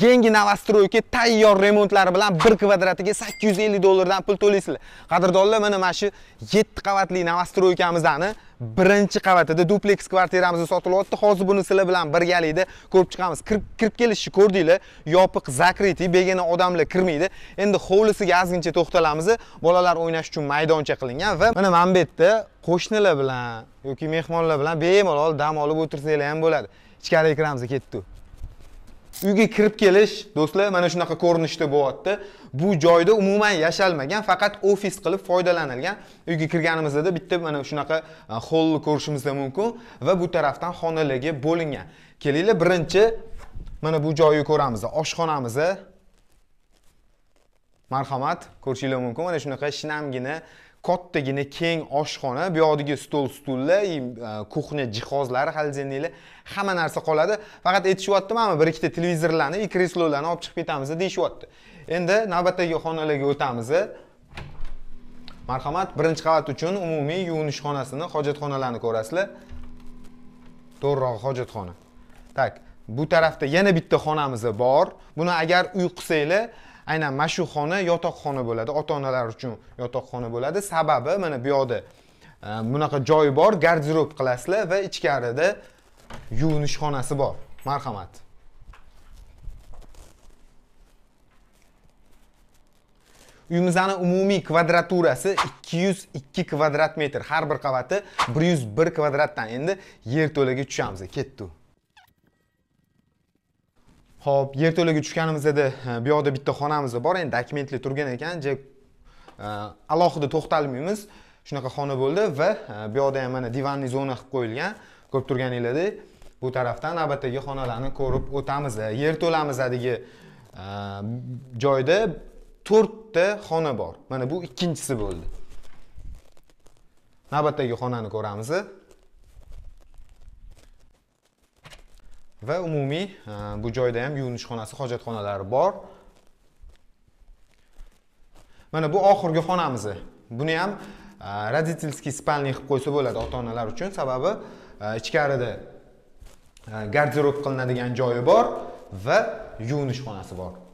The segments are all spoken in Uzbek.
yangi novostroyka tayyor remontlari bilan 1 kvadratiga 850 dollardan pul to'laysizlar. Qadrdonlar mana mana shu 7 qavatli novostroykamizni birinchi qavatida dupleks kvartiramizni sotilyapti. Hozir buni sizlar bilan birgalikda ko'rib chiqamiz. Kirib kirib kelishni ko'rdinglar. Yopiq закрытый begona odamlar kirmaydi. Endi hovlisiga ozgincha to'xtalamiz. Bolalar o'ynash uchun maydoncha qilingan va mana mana bu yerda qo'shnilar bilan yoki mehmonlar bilan bemalol dam olib o'tirsanglar ham bo'ladi. Ichkariga kiramiz ketdi. Uyga kirib kelish do'stlar mana shunaqa ko'rinishda bo'lyapti. Bu joyda umuman yashalmagan faqat ofis qilib foydalanilgan uyga kirganimizda bitta mana shunaqa e, holni ko'rishimiz mumkin va bu tarafdan xonalarga bo'lingan. Kelinglar birinchi mana bu joyni ko'ramiz. Oshxonamizni. Marhamat ko'rishinglar mumkin. Mana shunaqa shinamgina kattagina keng oshxona bu yoqdagi stol stullar e, kuxnya jihozlari холодильникlar hamma narsa qoladi. Faqat aytishyapti mana bir ikkita televizorlarni и kreslolarni olib chiqib ketamiz deyishyapti. Endi navbatdagi xonalarga o'tamiz. Marhamat birinchi qavat uchun umumiy yuvinish xonasini hojatxonalarni ko'rasizlar. To'g'rirog'i hojatxona. Tak bu tarafda yana bitta xonamiz bor. Buni agar uy qilsanglar aynan mana shu xona yotoqxona bo'ladi. Ota onalar uchun yotoqxona bo'ladi. Sababi mana bu yoqda e, bunaqa joyi bor garderob qilasizlar va ichkarida yuvinish xonasi bor. Marhamat. Uyimizni umumiy kvadraturasi 202 kvadrat metr. Har bir qavati 101 kvadratdan endi yerto'laga tushamiz. Ketdi. Xo'p, yerto'laga tushganimizda bu yoqda bitta xonamiz bor. Endi dokumentli turgan ekan, alohida to'xtalmaymiz. Shunaqa xona bo'ldi va bu yoqda ham mana divanniy zona qilib qo'yilgan. Ko'rib turganingizdek, bu tarafdan navbatdagi xonalarni ko'rib o'tamiz. Yerto'lamizadagi joyda 4 ta xona bor. Mana bu ikkinchisi bo'ldi. Navbatdagi xonani ko'ramiz. Va umumiy e, bu joyda ham yuvinish xonasi hojatxonalari bor. Mana bu oxirgi xonamiz buni ham e, родительский спальня qilib qo'ysa bo'ladi ota onalar uchun. Sababi e, ichkarida garderob qilinadigan joyi bor va yuvinish xonasi bor.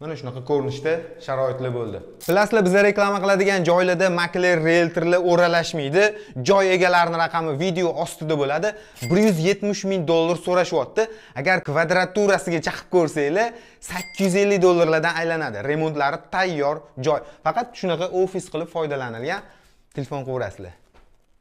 Mana shunaqa ko'rinishda sharoitli bo'ldi. Bilasizlar bizlar reklama qiladigan joylarda makler realtorlar o'ralashmaydi. Joy egalarini raqami video ostida bo'ladi. 170 ming dollar so'rashyapti. Agar kvadraturasiga chaqib ko'rsanglar 850 dollarlardan aylanadi. Remontlari tayyor joy. Faqat shunaqa ofis qilib foydalanilgan telefon qilaverasizlar